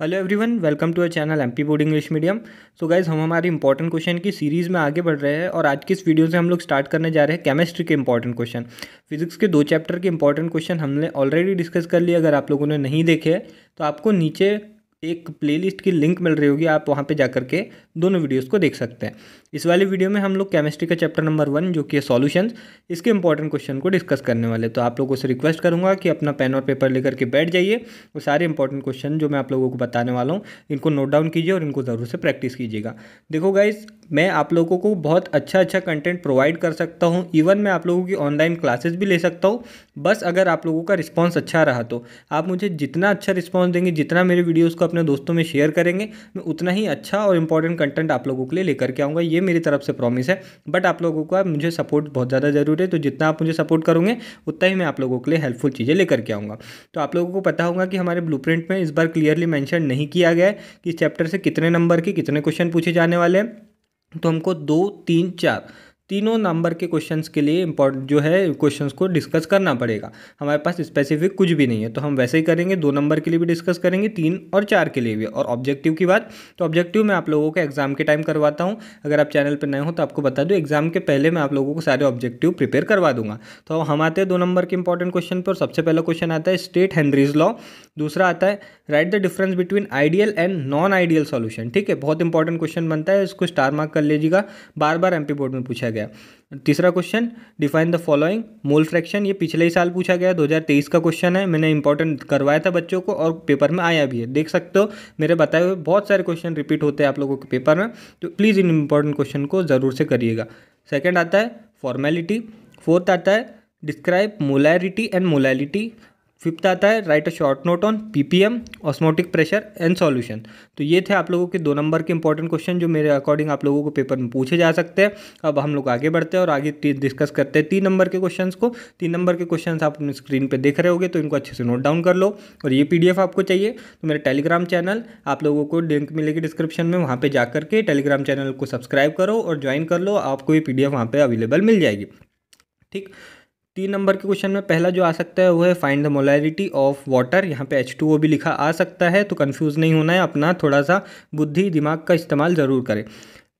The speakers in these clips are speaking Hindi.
Hello everyone welcome to our channel MP board English medium so guys हम हमारी इंपॉर्टेंट क्वेश्चन की सीरीज़ में आगे बढ़ रहे हैं और आज की इस वीडियो से हम लोग स्टार्ट करने जा रहे हैं केमिस्ट्री के इंपॉर्टेंट क्वेश्चन फिजिक्स के दो चैप्टर के इंपॉर्टेंट क्वेश्चन हमने ऑलरेडी डिस्कस कर लिए, अगर आप लोगों ने नहीं देखे तो आपको नीचे एक प्लेलिस्ट की लिंक मिल रही होगी, आप वहाँ पे जा करके दोनों वीडियोस को देख सकते हैं। इस वाले वीडियो में हम लोग केमिस्ट्री का चैप्टर नंबर वन जो कि है सॉल्यूशंस इसके इंपॉर्टेंट क्वेश्चन को डिस्कस करने वाले तो आप लोगों से रिक्वेस्ट करूँगा कि अपना पेन और पेपर लेकर के बैठ जाइए। वो सारे इंपॉर्टेंट क्वेश्चन जो मैं आप लोगों को बताने वाला हूँ, इनको नोट डाउन कीजिए और इनको ज़रूर से प्रैक्टिस कीजिएगा। देखो गाइज़ मैं आप लोगों को बहुत अच्छा अच्छा कंटेंट प्रोवाइड कर सकता हूँ। इवन मैं आप लोगों की ऑनलाइन क्लासेस भी ले सकता हूँ। बस अगर आप लोगों का रिस्पॉन्स अच्छा रहा तो। आप मुझे जितना अच्छा रिस्पॉन्स देंगे, जितना मेरे वीडियोज़ को अपने दोस्तों में शेयर करेंगे। मैं उतना ही अच्छा और इंपॉर्टेंट कंटेंट आप लोगों के लिए लेकर के आऊँगा। ये मेरी तरफ़ से प्रॉमिस है। बट आप लोगों का मुझे सपोर्ट बहुत ज़्यादा ज़रूरी है। तो जितना आप मुझे सपोर्ट करोगे, उतना ही मैं आप लोगों के लिए हेल्पफुल चीज़ें लेकर के आऊँगा। तो आप लोगों को पता होगा कि हमारे ब्लू में इस बार क्लियरली मैंशन नहीं किया गया है कि इस चैप्टर से कितने नंबर के कितने क्वेश्चन पूछे जाने वाले हैं। तो हमको दो, तीन, चार तीनों नंबर के क्वेश्चंस के लिए इंपॉर्टेंट जो है क्वेश्चंस को डिस्कस करना पड़ेगा। हमारे पास स्पेसिफिक कुछ भी नहीं है तो हम वैसे ही करेंगे, दो नंबर के लिए भी डिस्कस करेंगे, तीन और चार के लिए भी। और ऑब्जेक्टिव की बात तो ऑब्जेक्टिव मैं आप लोगों को एग्ज़ाम के टाइम करवाता हूँ। अगर आप चैनल पर नए हो तो आपको बता दूँ एग्ज़ाम के पहले मैं आप लोगों को सारे ऑब्जेक्टिव प्रिपेयर करवा दूँगा। तो हम आते हैं दो नंबर के इंपॉर्टेंट क्वेश्चन पर सबसे पहला क्वेश्चन आता है स्टेट हेनरीज लॉ दूसरा आता है write the difference between ideal and non ideal solution ठीक है, बहुत इंपॉर्टेंट क्वेश्चन बनता है, इसको स्टार मार्क कर लीजिएगा। बार बार एमपी बोर्ड में पूछा गया। तीसरा question define the following mole fraction ये पिछले ही साल पूछा गया 2023 का क्वेश्चन है, मैंने इंपॉर्टेंट करवाया था बच्चों को और पेपर में आया भी है। देख सकते हो, मेरे बताए हुए बहुत सारे क्वेश्चन रिपीट होते हैं आप लोगों के पेपर में तो प्लीज़ इन इंपॉर्टेंट क्वेश्चन को ज़रूर से करिएगा। सेकेंड आता है फॉर्मेलिटी फोर्थ आता है describe molarity and molality fifth आता है write a short note on PPM osmotic pressure and solution तो ये थे आप लोगों के दो नंबर के इंपॉर्टेंट क्वेश्चन जो मेरे अकॉर्डिंग आप लोगों को पेपर में पूछे जा सकते हैं। अब हम लोग आगे बढ़ते हैं और आगे डिस्कस करते हैं तीन नंबर के क्वेश्चन को। तीन नंबर के क्वेश्चन आप अपनी स्क्रीन पर देख रहे होगे तो इनको अच्छे से नोट डाउन कर लो और ये पीडीएफ आपको चाहिए। तो मेरे टेलीग्राम चैनल आप लोगों को लिंक मिलेगी डिस्क्रिप्शन में, वहाँ पर जा करके टेलीग्राम चैनल को सब्सक्राइब करो और ज्वाइन कर लो, आपको ये पी डी वहाँ पर अवेलेबल मिल जाएगी। ठीक? तीन नंबर के क्वेश्चन में पहला जो आ सकता है वो है find the molarity of water यहाँ पे एच टू ओ भी लिखा आ सकता है तो कंफ्यूज नहीं होना है, अपना थोड़ा सा बुद्धि, दिमाग का इस्तेमाल ज़रूर करें।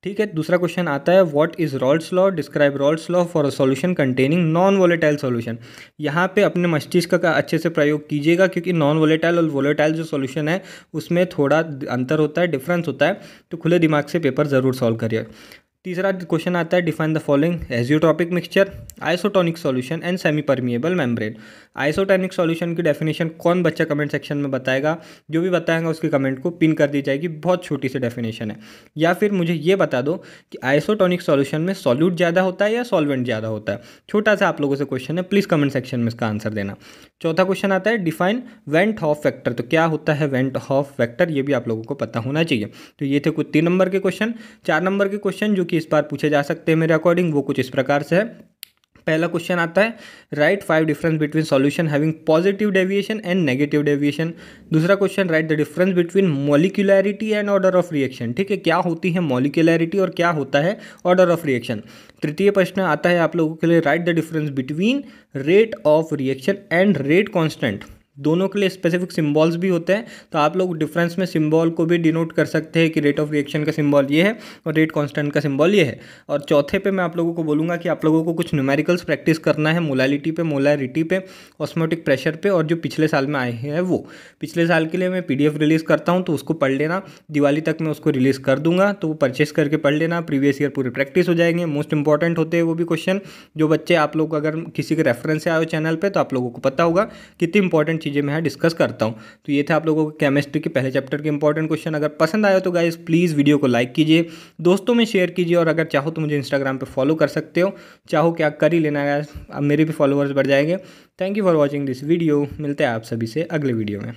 ठीक है, दूसरा क्वेश्चन आता है what is Raoult's law describe Raoult's law for a solution containing non volatile solution यहाँ पे अपने मस्तिष्क का अच्छे से प्रयोग कीजिएगा, क्योंकि नॉन वोलेटाइल और वोलेटाइल जो सॉल्यूशन है, उसमें थोड़ा अंतर होता है डिफरेंस होता है तो खुले दिमाग से पेपर ज़रूर सॉल्व करिए। तीसरा क्वेश्चन आता है define the following azeotropic mixture isotonic solution and semi permeable membrane isotonic solution की डेफिनेशन कौन बच्चा कमेंट सेक्शन में बताएगा? जो भी बताएगा उसके कमेंट को पिन कर दी जाएगी। बहुत छोटी सी डेफिनेशन है। या फिर मुझे ये बता दो कि आइसोटोनिक सॉल्यूशन में सॉल्यूट ज़्यादा होता है या सॉल्वेंट ज़्यादा होता है? छोटा सा आप लोगों से क्वेश्चन है। प्लीज़ कमेंट सेक्शन में इसका आंसर देना। चौथा क्वेश्चन आता है डिफाइन वेंट हॉफ फैक्टर तो क्या होता है वेंट हॉफ फैक्टर ये भी आप लोगों को पता होना चाहिए। तो ये थे कुछ तीन नंबर के क्वेश्चन चार नंबर के क्वेश्चन जो कि इस बार पूछे जा सकते हैं मेरे अकॉर्डिंग वो कुछ इस प्रकार से है। पहला क्वेश्चन आता है write five difference between solution having positive deviation and negative deviation दूसरा question write the difference between molecularity and order of reaction ठीक है, क्या होती है मोलिकुलरिटी और क्या होता है ऑर्डर ऑफ़ रिएक्शन तृतीय प्रश्न आता है आप लोगों के लिए write the difference between rate of reaction and rate constant दोनों के लिए स्पेसिफिक सिम्बॉल्स भी होते हैं तो आप लोग डिफरेंस में सिम्बॉल को भी डिनोट कर सकते हैं कि रेट ऑफ़ रिएक्शन का सिम्बॉल ये है और रेट कांस्टेंट का सिम्बॉल ये है। और चौथे पे मैं आप लोगों को बोलूँगा कि आप लोगों को कुछ न्यूमेरिकल्स प्रैक्टिस करना है मोलालिटी पे मोलारिटी पे ऑस्मोटिक प्रेशर पे, और जो पिछले साल में आए हैं वो। पिछले साल के लिए मैं पीडीएफ रिलीज़ करता हूँ तो उसको पढ़ लेना। दिवाली तक मैं उसको रिलीज़ कर दूँगा तो वो परचेस करके पढ़ लेना। प्रीवियस ईयर पूरी प्रैक्टिस हो जाएँगे। मोस्ट इंपॉर्टेंट होते हैं वो भी क्वेश्चन जो बच्चे आप लोग अगर किसी के रेफरेंस से आए चैनल पर तो आप लोगों को पता होगा कितनी इंपॉर्टेंट चीज़ें मैं डिस्कस करता हूँ। तो ये थे आप लोगों को केमिस्ट्री के पहले चैप्टर के इंपॉर्टेंट क्वेश्चन अगर पसंद आया तो गाइज़ प्लीज़ वीडियो को लाइक कीजिए, दोस्तों में शेयर कीजिए और अगर चाहो तो मुझे इंस्टाग्राम पर फॉलो कर सकते हो। चाहो क्या कर ही लेना है, अब मेरे भी फॉलोअर्स बढ़ जाएँगे। Thank you for watching this video मिलते हैं आप सभी से अगले वीडियो में।